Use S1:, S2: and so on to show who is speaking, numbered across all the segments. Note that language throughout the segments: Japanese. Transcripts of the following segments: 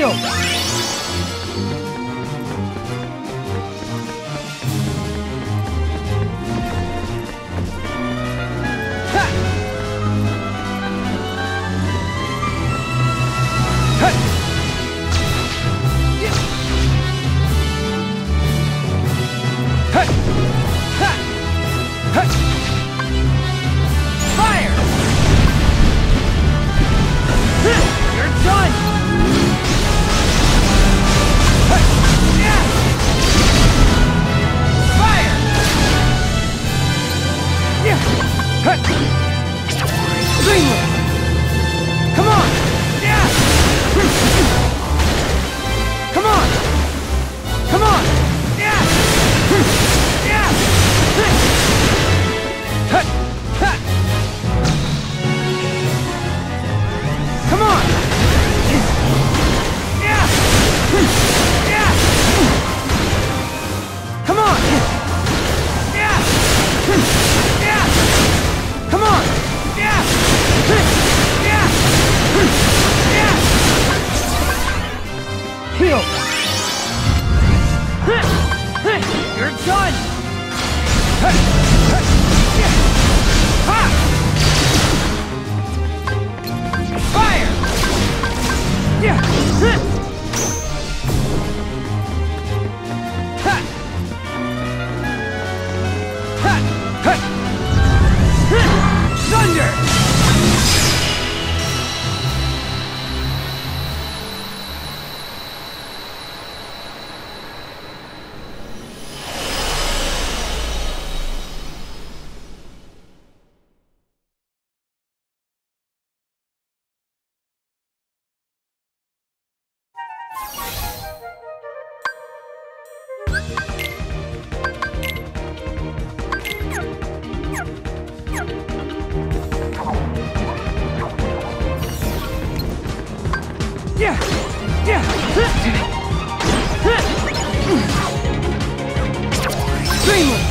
S1: よはい Screamer!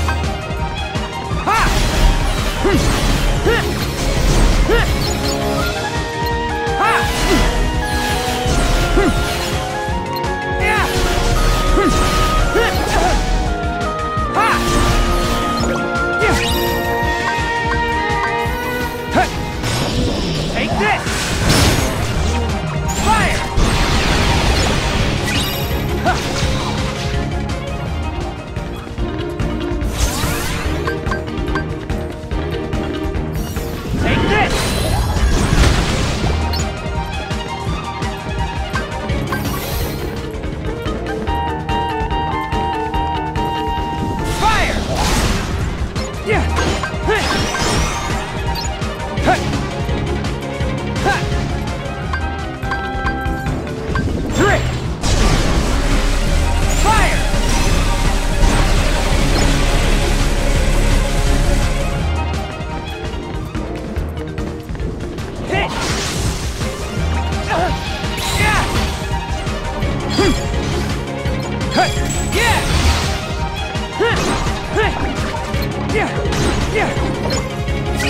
S1: 使劲